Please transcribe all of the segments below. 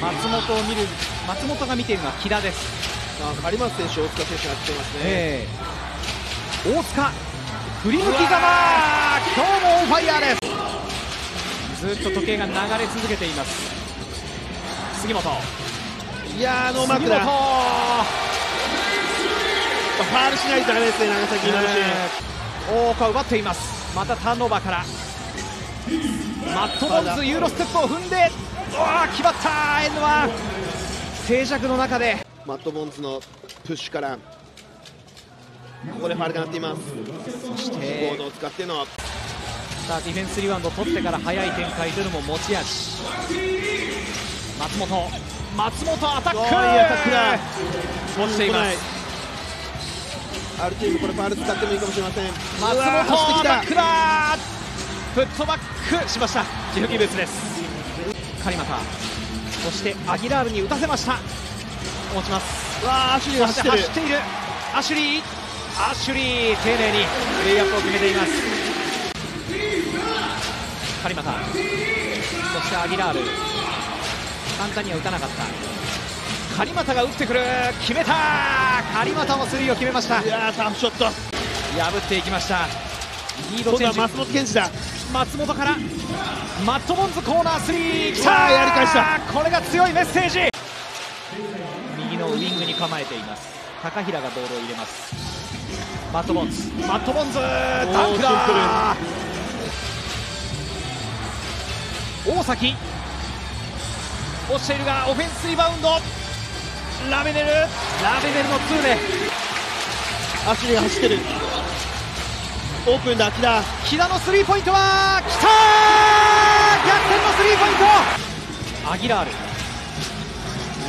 松本を見る松本が見ているのは木田です。あ張本選手大塚選手が来てますね、えー、大塚振り向きざま今日もオンファイヤーです。ずっと時計が流れ続けています。杉本。いやーノーマークだファールしないとダメですね長崎今のシーン大岡奪っています。またターンオーバーから。マットボンズユーロステップを踏んでうわ決まったエンドワン。静寂の中で。マットボンズのプッシュから。ここでファールが鳴っています。そしてボードを使っての。さあディフェンスリバウンド取ってから速い展開というのも持ち味。松本。松本アタック。いいアタックだ。落ちています。あるチームこれファール使ってもいいかもしれません。松本アタックだプットバックしました。ジェフギブスです狩俣そしてアギラールに打たせました。持ちます。わあアシュリー走って走っている。アシュリー。アシュリー丁寧にレイアップを決めています。狩俣そしてアギラール。簡単には打たなかった。狩俣が打ってくる。決めた狩俣もスリーを決めました。いやータフショット。破っていきましたリードチェンジ。松本健二だ。松本からマットボンズコーナースリー。きたやり返した。これが強いメッセージ。右のウイングに構えています。高平がボールを入れます。マットボンズ。マットボンズダンクだ大崎。落ちているがオフェンスリバウンド。ラベネル。ラベネルのツーでアシュリーが走ってるオープンだ木田木田のスリーポイントはきた逆転のスリーポイントアギラール。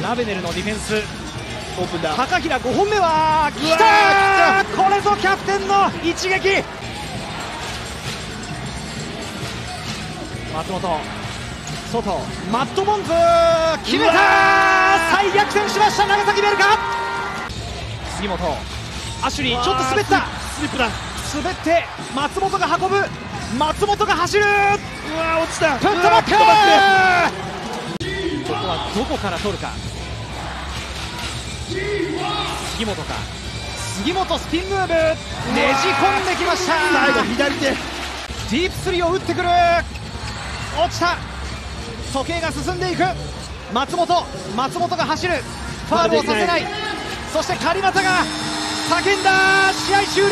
ラベネルのディフェンス。オープンだ。高比良5本目はきたこれぞキャプテンの一撃。松本。外マットボンズ。決めた再逆転しました。長崎ベルカ。杉本。アシュリー。ちょっと滑った。スリップだ滑って松本が運ぶ。松本が走る。うわ落ちた。プットバックここはどこから取るか。杉本か。杉本スピンムーブ。ねじ込んできました。最後左手。ディープスリーを打ってくる。落ちた。時計が進んでいく。松本。松本が走る。ファールをさせない。そして狩俣が叫んだ。試合終了